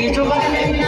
you too Beautiful.